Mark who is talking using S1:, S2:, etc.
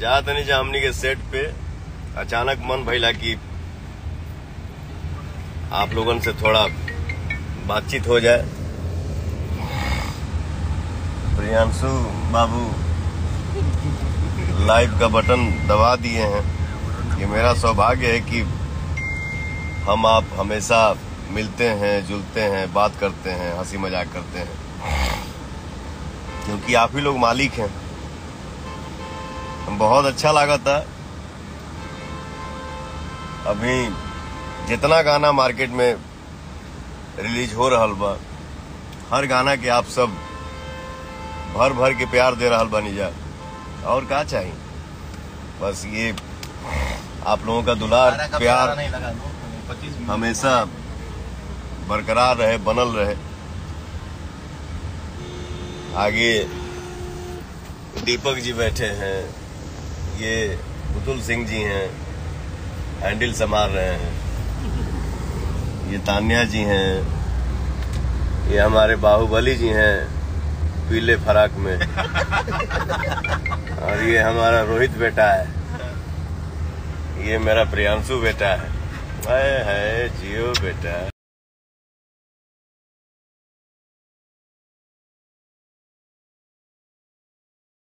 S1: जा तनी जा हमनी के सेट पे। अचानक मन भैला कि आप लोगन से थोड़ा बातचीत हो जाए। प्रियांशु, बाबू लाइव का बटन दबा दिए हैं। ये मेरा सौभाग्य है कि हम आप हमेशा मिलते हैं, जुलते हैं, बात करते हैं, हँसी मज़ाक करते हैं। क्योंकि आप ही लोग मालिक हैं। बहुत अच्छा लगा था। अभी जितना गाना मार्केट में रिलीज़ हो रहा बा हर गाना के आप सब भर भर के प्यार दे रहा बानी जा और क्या चाहिए बस ये आप लोगों का दुलार प्यार हमेशा बरकरार रहे बनल रहे। आगे दीपक जी बैठे हैं, ये पुतुल सिंह जी हैं, हैंडल संभाल रहे हैं। ये तान्या जी हैं, ये हमारे बाहुबली जी हैं, पीले फराक में। और ये हमारा रोहित बेटा है। ये मेरा प्रियांशु बेटा है। है जियो बेटा।